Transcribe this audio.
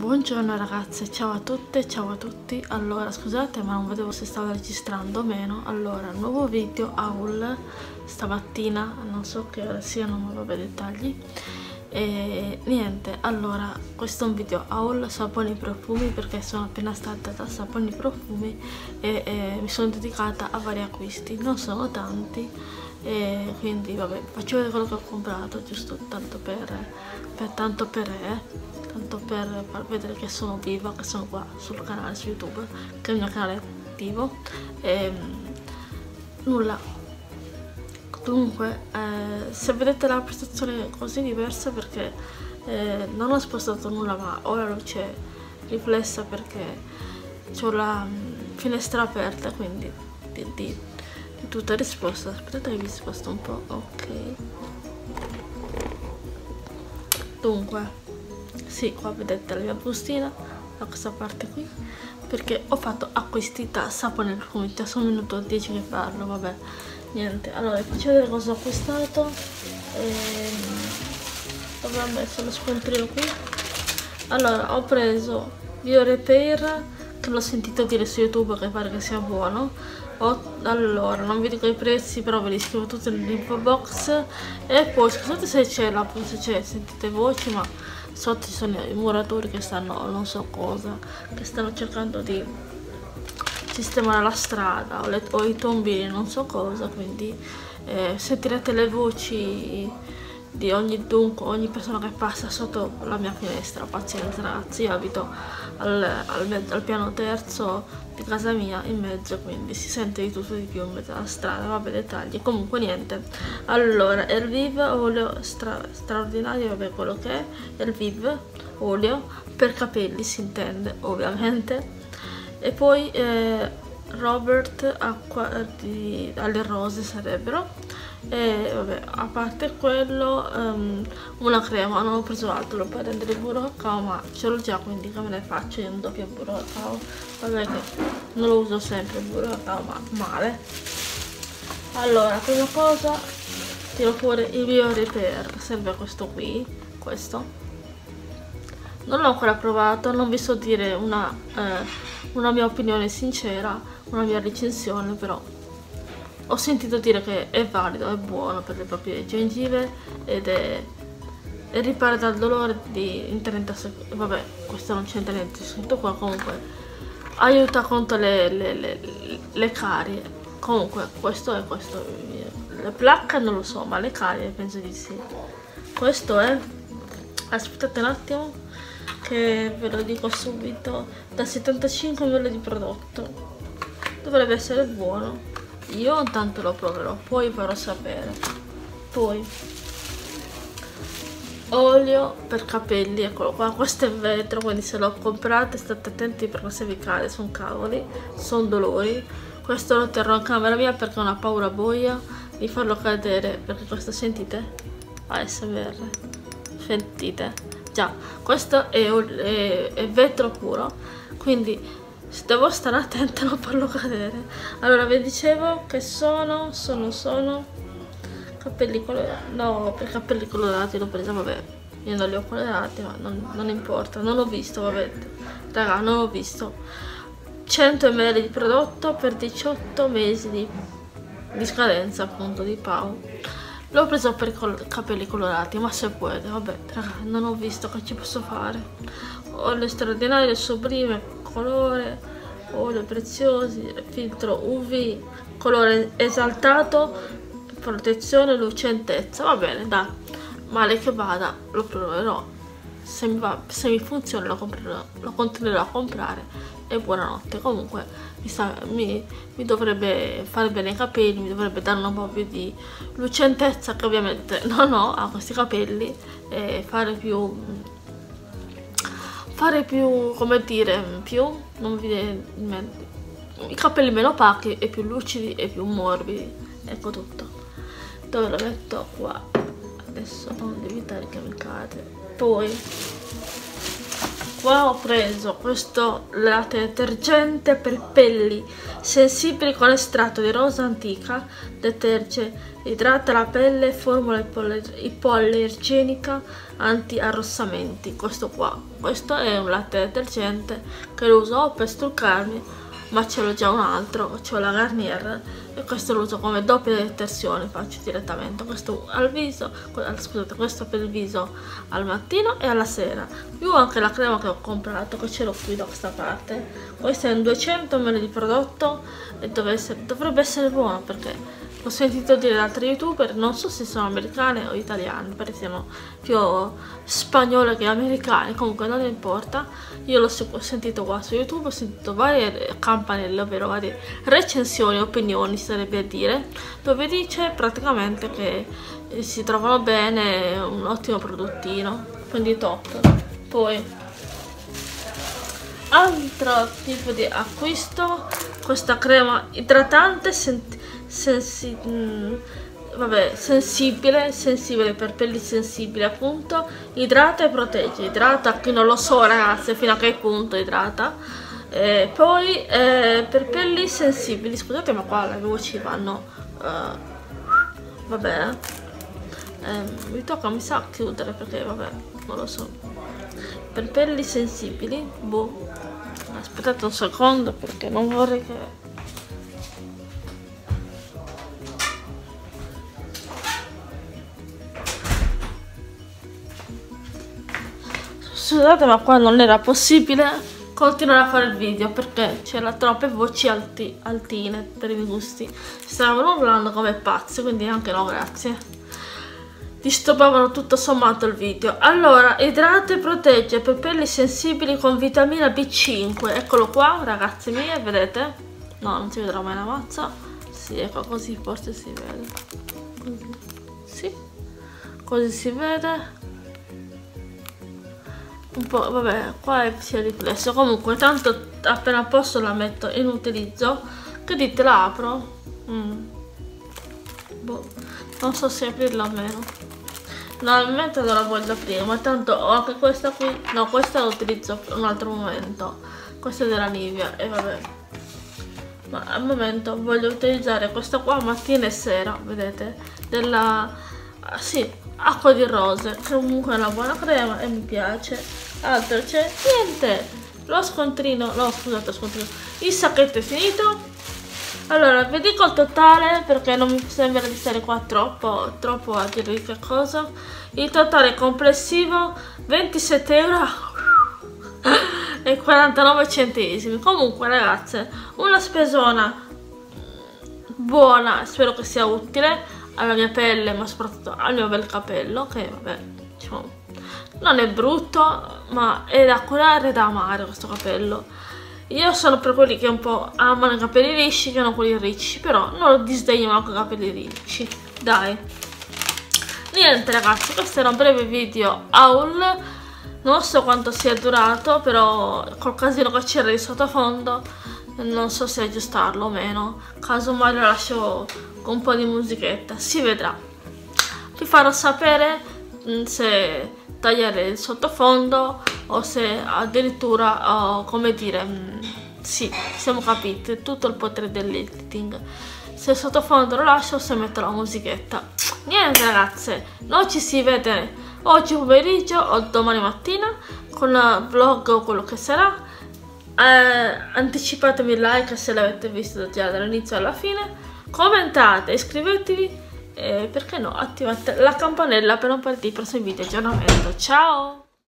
Buongiorno ragazze, ciao a tutte, ciao a tutti. Allora, scusate ma non vedevo se stava registrando o meno. Allora, nuovo video haul stamattina Non so che ora siano, ma vabbè dettagli. E niente, allora, questo è un video haul saponi profumi perché sono appena stata da saponi profumi e, e mi sono dedicata a vari acquisti, non sono tanti e quindi vabbè, faccio vedere quello che ho comprato giusto? Tanto per, per tanto per eh tanto per far vedere che sono viva, che sono qua sul canale su YouTube, che è il mio canale attivo. E, ehm, nulla. Dunque, eh, se vedete la prestazione così diversa perché eh, non ho spostato nulla ma ho la luce riflessa perché ho la mm, finestra aperta quindi di, di, di tutta risposta aspettate che vi sposto un po' ok dunque sì qua vedete la mia bustina da questa parte qui perché ho fatto acquisti da sapone profumi sono un minuto 10 che parlo vabbè niente. Allora vi faccio vedere cosa ho acquistato. Ehm, dove ho messo lo scontrino qui. Allora ho preso Bio Repair che l'ho sentito dire su youtube che pare che sia buono. Ho, allora non vi dico i prezzi però ve li scrivo tutti nell'info box. E poi scusate se c'è la se c'è sentite voci ma sotto ci sono i muratori che stanno non so cosa che stanno cercando di sistemare la strada o, le, o i tombini non so cosa quindi eh, sentirete le voci di ogni dunque ogni persona che passa sotto la mia finestra pazienza ragazzi io abito al, al, al, piano terzo di casa mia in mezzo quindi si sente di tutto di più in mezzo alla strada vabbè dettagli. Comunque niente. Allora il Viv olio stra, straordinario vabbè quello che è. Il Viv olio per capelli si intende ovviamente. E poi eh, Robert acqua di, alle rose sarebbero e vabbè a parte quello um, una crema non ho preso altro per rendere il burro cacao ma ce l'ho già quindi che me ne faccio io un doppio burro cacao? Vabbè che non lo uso sempre il burro cacao ma male. Allora prima cosa tiro fuori il mio repair serve questo qui questo. Non l'ho ancora provato non vi so dire una, eh, una mia opinione sincera una mia recensione però ho sentito dire che è valido, è buono per le proprie gengive ed è ripara dal dolore di, in 30 secondi. Vabbè questo non c'entra niente scritto qua comunque aiuta contro le, le, le, le, carie. Comunque questo è questo. Le placche non lo so ma le carie penso di sì. Questo è aspettate un attimo che ve lo dico subito. Da 75 ml di prodotto. Dovrebbe essere buono io intanto lo proverò poi farò sapere. Poi. Olio per capelli eccolo qua. Questo è vetro quindi se lo comprate state attenti perché se vi cade sono cavoli sono dolori. Questo lo terrò in camera mia perché ho una paura boia di farlo cadere. Perché questo sentite? ASMR sentite? Già questo è, è, è vetro puro. Quindi devo stare attenta a non farlo cadere. Allora vi dicevo che sono sono sono capelli colorati. No per capelli colorati l'ho presa vabbè io non li ho colorati ma non, non importa non ho visto vabbè. Raga non ho visto. 100 ml di prodotto per 18 mesi di, di scadenza appunto di Pau. L'ho preso per i capelli colorati ma se può vabbè raga non ho visto che ci posso fare. Ho le straordinarie sublime colore, olio preziosi, filtro UV, colore esaltato, protezione, lucentezza, va bene dai, male che vada lo proverò, se mi, va, se mi funziona lo, comprerò, lo continuerò a comprare. E buonanotte, comunque mi, sta, mi, mi, dovrebbe fare bene i capelli, mi dovrebbe dare un po' più di lucentezza che ovviamente non ho a questi capelli e fare più fare più, come dire, più, non vi i capelli meno opachi e più lucidi e più morbidi, ecco tutto. Dove lo metto? Qua. Adesso devo evitare che mi cade. Poi, qua ho preso questo latte detergente per pelli sensibili con estratto di rosa antica deterge idrata la pelle formula ipoallergenica anti-arrossamenti. Questo qua questo è un latte detergente che lo uso per struccarmi ma ce l'ho già un altro, c'ho la Garnier e questo lo uso come doppia detersione, faccio direttamente questo al viso, scusate, questo per il viso al mattino e alla sera, più anche la crema che ho comprato, che ce l'ho qui da questa parte, questo è un 200 ml di prodotto e essere, dovrebbe essere buono perché ho sentito dire da altri youtuber, non so se sono americane o italiane, perché siano più spagnole che americane, comunque non importa. Io l'ho sentito qua su YouTube, ho sentito varie campanelle, ovvero varie recensioni, opinioni, sarebbe a dire, dove dice praticamente che si trovano bene, un ottimo prodottino, quindi top. Poi, altro tipo di acquisto, questa crema idratante, sentite sensi mm, vabbè, sensibile, sensibile per pelli sensibili appunto, idrata e protegge, idrata chi non lo so ragazzi fino a che punto idrata, eh, poi eh, per pelli sensibili, scusate ma qua le voci vanno, uh, vabbè, eh, mi tocca mi sa chiudere perché vabbè, non lo so, per pelli sensibili, boh, aspettate un secondo perché non vorrei che Scusate ma qua non era possibile continuare a fare il video perché c'erano troppe voci alti, altine per i miei gusti. Stavano urlando come pazzi, quindi anche no, grazie. Disturbavano tutto sommato il video. Allora, idrata e protegge per pelli sensibili con vitamina B5. Eccolo qua, ragazzi miei, vedete? No, non si vedrà mai la mazza. Sì, ecco così forse si vede. Così. Sì, così si vede un po' vabbè qua si è riflesso. Comunque tanto appena posso la metto in utilizzo. Che dite la apro? Mm. boh, non so se aprirla o meno. Normalmente non la voglio aprire ma tanto ho anche questa qui. No questa la utilizzo per un altro momento. Questa è della Nivea e vabbè. Ma al momento voglio utilizzare questa qua mattina e sera vedete? Della sì acqua di rose. Che comunque è una buona crema e mi piace. Altro c'è niente. Lo scontrino no scusate scontrino. Il sacchetto è finito. Allora vi dico il totale perché non mi sembra di stare qua troppo troppo a dirvi che cosa. Il totale complessivo 27 euro. E 49 centesimi. Comunque ragazze una spesona buona spero che sia utile alla mia pelle ma soprattutto al mio bel capello che vabbè diciamo non è brutto ma è da curare e da amare questo capello. Io sono per quelli che un po' amano i capelli lisci che non quelli ricci però non disdegno anche i capelli ricci. Dai. Niente ragazzi questo era un breve video haul. Non so quanto sia durato però col casino che c'era di sottofondo non so se aggiustarlo o meno casomai lo lascio con un po' di musichetta si vedrà vi farò sapere mm, se tagliare il sottofondo o se addirittura, oh, come dire, mm, sì, siamo capiti, tutto il potere dell'editing. Se il sottofondo lo lascio o se metto la musichetta. Niente ragazze, noi ci si vede oggi pomeriggio o domani mattina con il vlog o quello che sarà. Eh, anticipatemi il like se l'avete visto già dall'inizio alla fine. Commentate, iscrivetevi e perché no attivate la campanella per non perdere i prossimi video aggiornamento ciao